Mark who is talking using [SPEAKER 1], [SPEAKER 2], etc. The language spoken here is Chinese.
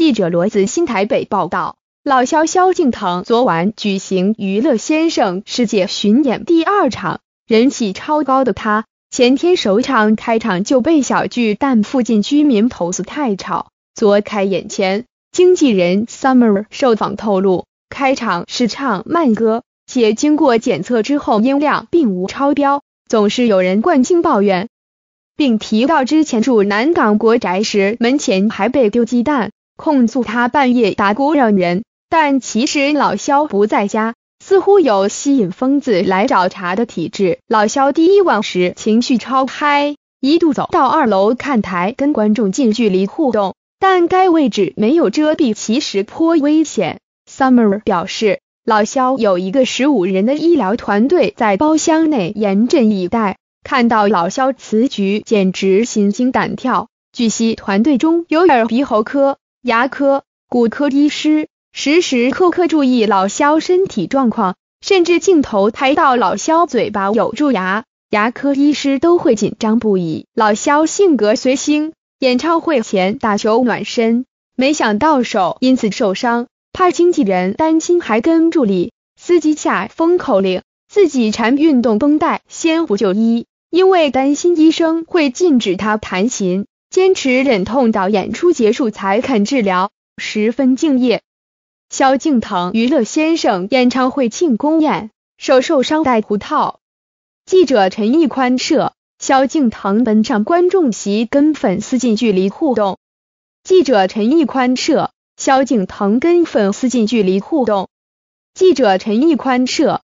[SPEAKER 1] 记者罗子新台北报道，老萧萧敬腾昨晚举行《娱乐先生》世界巡演第二场，人气超高的他，前天首场开场就被小巨蛋附近居民投诉太吵。昨开演前，经纪人 Summer 受访透露，开场是唱慢歌，且经过检测之后音量并无超标，总是有人惯性抱怨，并提到之前住南港国宅时门前还被丢鸡蛋。控诉他半夜打鼓扰人，但其实老肖不在家，似乎有吸引疯子来找茬的体质。老肖第一晚时情绪超嗨，一度走到二楼看台跟观众近距离互动，但该位置没有遮蔽，其实颇危险。Summer 表示，老肖有一个十五人的医疗团队在包厢内严阵以待，看到老肖此举简直心惊胆跳。据悉，团队中有耳鼻喉科。牙科、骨科医师时时刻刻注意老肖身体状况，甚至镜头拍到老肖嘴巴有蛀牙，牙科医师都会紧张不已。老肖性格随性，演唱会前打球暖身，没想到手因此受伤，怕经纪人担心，还跟助理、司机下封口令，自己缠运动绷带先不就医，因为担心医生会禁止他弹琴。坚持忍痛到演出结束才肯治疗，十分敬业。萧敬腾娱乐先生演唱会庆功宴，手受伤戴胡套。记者陈奕宽摄，萧敬腾奔上观众席跟粉丝近距离互动。记者陈奕宽摄，萧敬腾跟粉丝近距离互动。记者陈奕宽摄。